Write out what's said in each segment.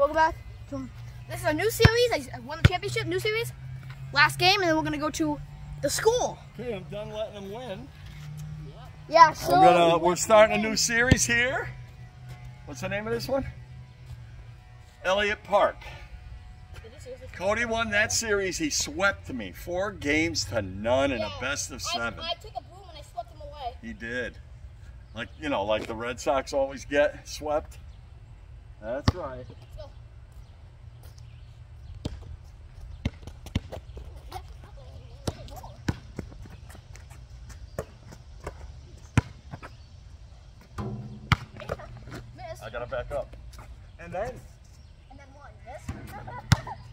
welcome back. To, this is a new series. I won the championship, new series. Last game, and then we're gonna go to the school. Okay, I'm done letting them win. Yeah, so I'm gonna, we're starting a new series here. What's the name of this one? Elliott Park. Cody won that series. He swept me four games to none in a best of seven. I, I took a broom and I swept him away. He did. Like, you know, like the Red Sox always get swept. That's right. I gotta back up. And then, And then what? Miss?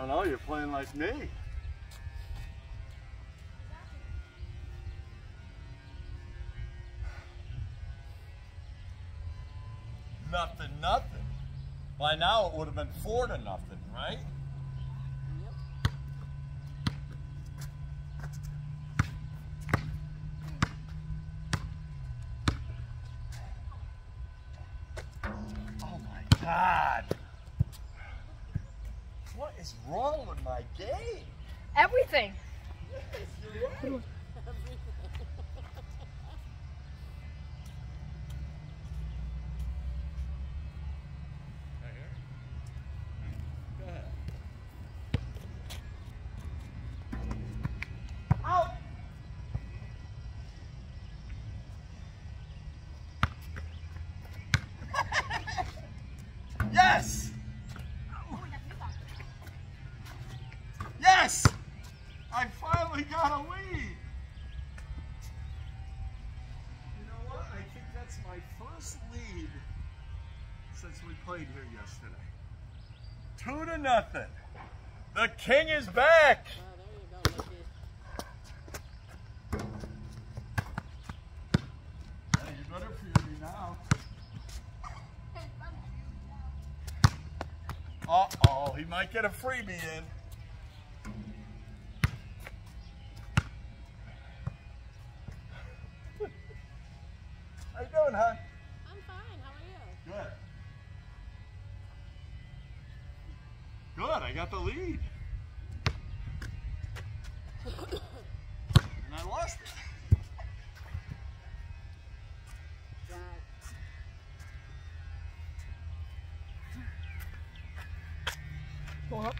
don't know, you're playing like me. Nothing, nothing. By now it would have been four to nothing, right? Oh my God. What is wrong with my game? Everything. Yes, you're right. Yes! I finally got a lead! You know what? I think that's my first lead since we played here yesterday. Two to nothing. The king is back! Uh-oh, he might get a freebie in. How you doing, hon? I'm fine. How are you? Good. Good, I got the lead. and I lost it. Pull up.